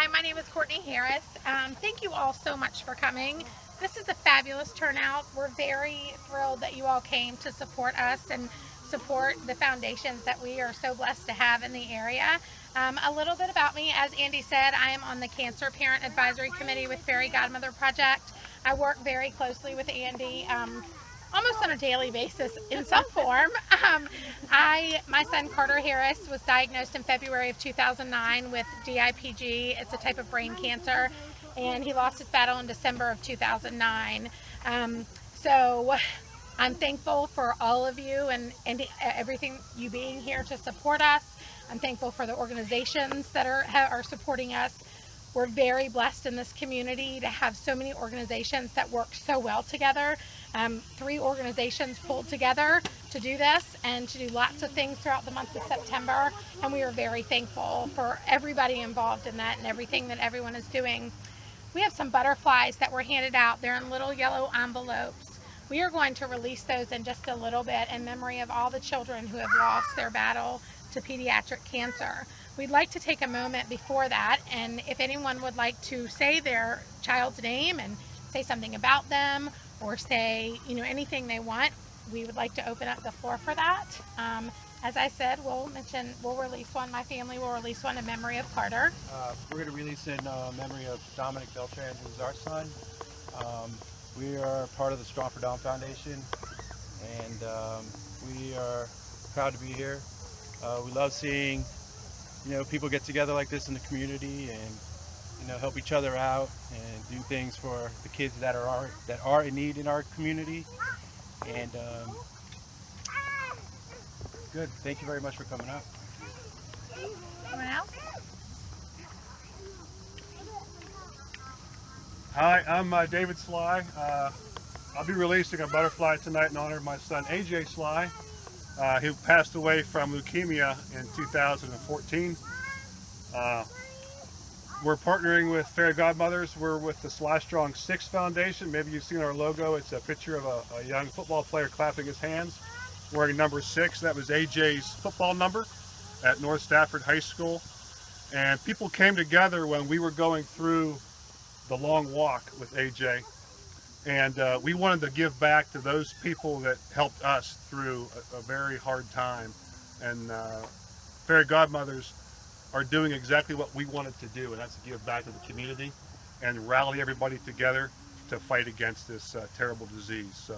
Hi, my name is Courtney Harris. Um, thank you all so much for coming. This is a fabulous turnout. We're very thrilled that you all came to support us and support the foundations that we are so blessed to have in the area. Um, a little bit about me, as Andy said, I am on the Cancer Parent Advisory Committee with Fairy Godmother Project. I work very closely with Andy. Um, almost on a daily basis in some form. Um, I, my son Carter Harris was diagnosed in February of 2009 with DIPG. It's a type of brain cancer, and he lost his battle in December of 2009. Um, so I'm thankful for all of you and, and everything you being here to support us. I'm thankful for the organizations that are, are supporting us. We're very blessed in this community to have so many organizations that work so well together. Um, three organizations pulled together to do this and to do lots of things throughout the month of September. And we are very thankful for everybody involved in that and everything that everyone is doing. We have some butterflies that were handed out. They're in little yellow envelopes. We are going to release those in just a little bit in memory of all the children who have lost their battle to pediatric cancer. We'd like to take a moment before that and if anyone would like to say their child's name and say something about them or say you know anything they want, we would like to open up the floor for that. Um, as I said, we'll mention, we'll release one, my family will release one in memory of Carter. Uh, we're going to release in uh, memory of Dominic Beltran, who's our son. Um, we are part of the Strong for Dom Foundation, and um, we are proud to be here. Uh, we love seeing you know, people get together like this in the community and, you know, help each other out and do things for the kids that are, that are in need in our community. And um, good. Thank you very much for coming out. Anyone else? Hi, I'm uh, David Sly. Uh, I'll be releasing a butterfly tonight in honor of my son AJ Sly uh, who passed away from leukemia in 2014. Uh, we're partnering with Fairy Godmothers. We're with the Sly Strong 6 Foundation. Maybe you've seen our logo. It's a picture of a, a young football player clapping his hands, wearing number 6. That was AJ's football number at North Stafford High School. And people came together when we were going through the long walk with AJ and uh, we wanted to give back to those people that helped us through a, a very hard time. And uh, Fairy Godmothers are doing exactly what we wanted to do, and that's to give back to the community and rally everybody together to fight against this uh, terrible disease. So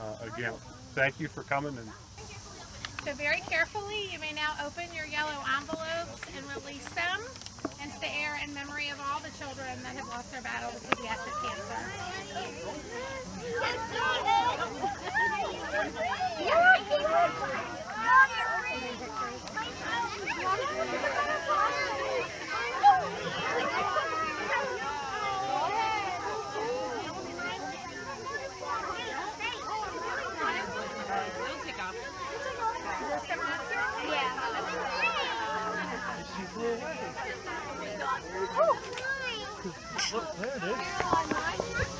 uh, again, thank you for coming. And So very carefully, you may now open your yellow envelopes and release them into the air in memory of all the children that have lost their battle with pediatric cancer. Look, there it is.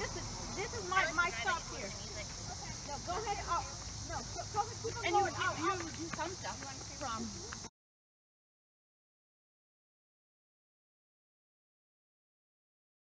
this is this is my my stop here. No, go ahead out. No, go, go ahead, keep on And you, going out. you, out. you do some stuff from